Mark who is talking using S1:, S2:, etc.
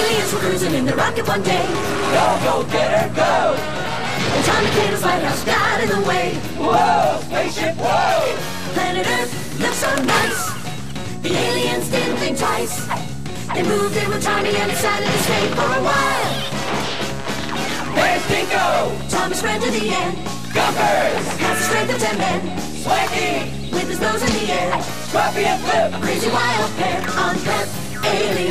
S1: aliens were cruising in the rocket one day.
S2: Go, go, get her, go!
S1: And Tommy lighthouse got in the way.
S2: Whoa, spaceship, whoa!
S1: Planet Earth looks so nice. The aliens didn't think twice. They moved in with Tommy and decided to stay for a while.
S2: There's Dinko!
S1: Tommy's friend to the end
S2: Gumpers!
S1: has the strength of ten men.
S2: Swanky!
S1: With his nose in the air,
S2: Scruffy and Flip!
S1: crazy wild pair on Pet Alien.